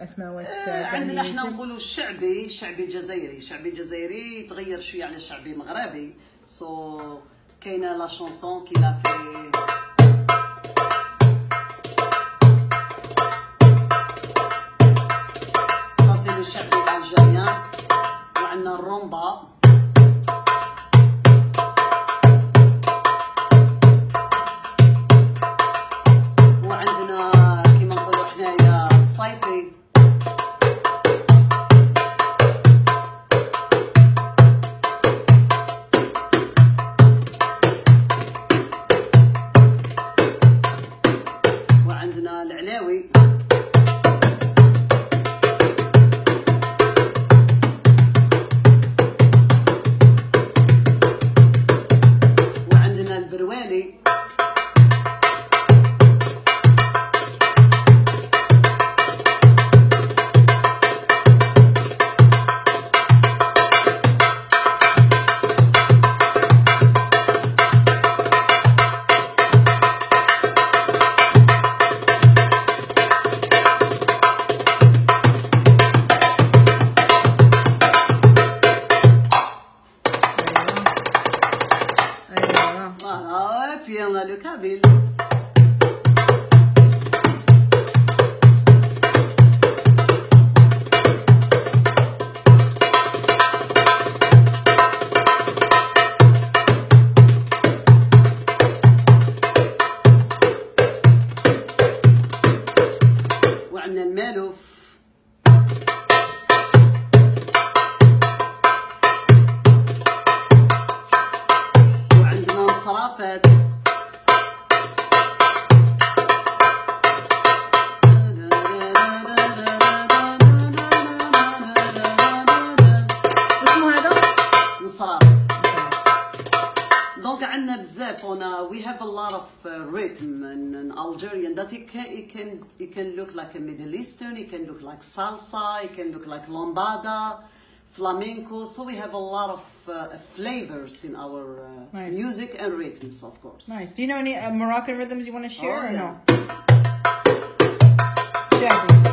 اسماوات آه، عندنا إحنا؟ نقولوا الشعبي شعبي جزائري شعبي جزائري تغير شوية على شعبي مغربي سو كاينة la chanson qui l'a fait Ça c'est le chaabi algérien. وعندنا الرومبا العلاوي وعندنا البروالي Voilà, et puis on a le kabyle. وعندنا وعندنا دونك عندنا بزاف هنا we have a lot of uh, rhythm in, in Algerian that it can, it can it can look like a Middle Eastern it can look like salsa it can look like lambada flamenco so we have a lot of uh, flavors in our uh, Nice. music and rhythms of course Nice. Do you know any uh, Moroccan rhythms you want to share Oh, or yeah. no? Exactly.